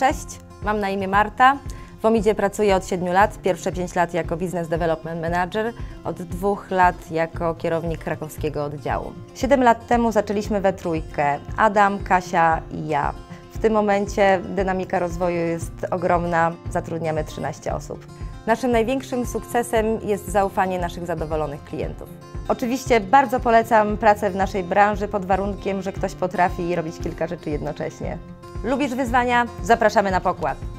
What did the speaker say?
Cześć, mam na imię Marta. W Omidzie pracuję od 7 lat, pierwsze 5 lat jako Business Development Manager, od dwóch lat jako kierownik krakowskiego oddziału. 7 lat temu zaczęliśmy we trójkę, Adam, Kasia i ja. W tym momencie dynamika rozwoju jest ogromna, zatrudniamy 13 osób. Naszym największym sukcesem jest zaufanie naszych zadowolonych klientów. Oczywiście bardzo polecam pracę w naszej branży pod warunkiem, że ktoś potrafi robić kilka rzeczy jednocześnie. Lubisz wyzwania? Zapraszamy na pokład.